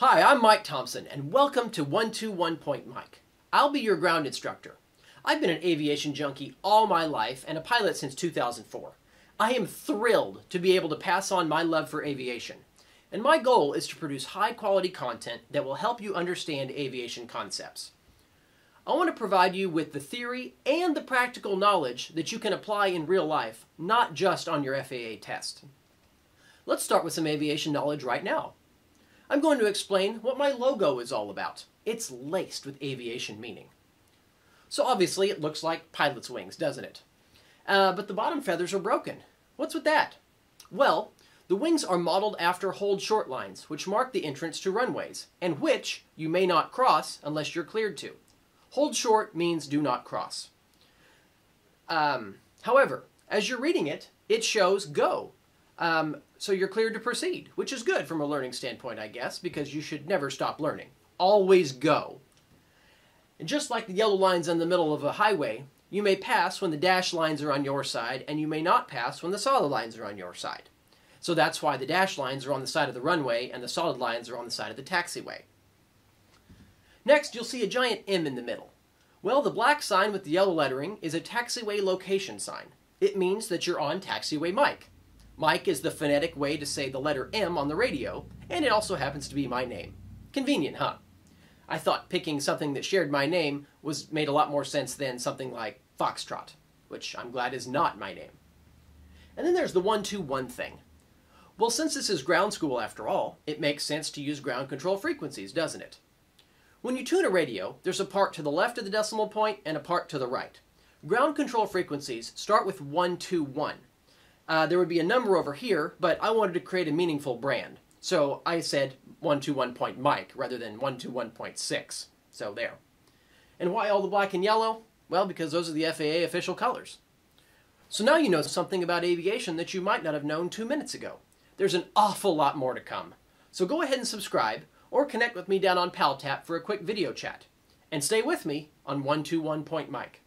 Hi, I'm Mike Thompson, and welcome to 121 Point Mike. I'll be your ground instructor. I've been an aviation junkie all my life and a pilot since 2004. I am thrilled to be able to pass on my love for aviation, and my goal is to produce high quality content that will help you understand aviation concepts. I want to provide you with the theory and the practical knowledge that you can apply in real life, not just on your FAA test. Let's start with some aviation knowledge right now. I'm going to explain what my logo is all about. It's laced with aviation meaning. So obviously it looks like pilot's wings, doesn't it? Uh, but the bottom feathers are broken. What's with that? Well, the wings are modeled after hold short lines, which mark the entrance to runways, and which you may not cross unless you're cleared to. Hold short means do not cross. Um, however, as you're reading it, it shows go. Um, so you're cleared to proceed, which is good from a learning standpoint, I guess, because you should never stop learning. Always go. And just like the yellow lines in the middle of a highway, you may pass when the dash lines are on your side, and you may not pass when the solid lines are on your side. So that's why the dash lines are on the side of the runway and the solid lines are on the side of the taxiway. Next, you'll see a giant M in the middle. Well, the black sign with the yellow lettering is a taxiway location sign. It means that you're on taxiway Mike. Mike is the phonetic way to say the letter M on the radio, and it also happens to be my name. Convenient, huh? I thought picking something that shared my name was made a lot more sense than something like Foxtrot, which I'm glad is not my name. And then there's the 121 thing. Well, since this is ground school after all, it makes sense to use ground control frequencies, doesn't it? When you tune a radio, there's a part to the left of the decimal point and a part to the right. Ground control frequencies start with 121. Uh, there would be a number over here, but I wanted to create a meaningful brand. So I said 121 Mike rather than 121.6. So there. And why all the black and yellow? Well, because those are the FAA official colors. So now you know something about aviation that you might not have known two minutes ago. There's an awful lot more to come. So go ahead and subscribe, or connect with me down on PalTap for a quick video chat. And stay with me on 121 Mike.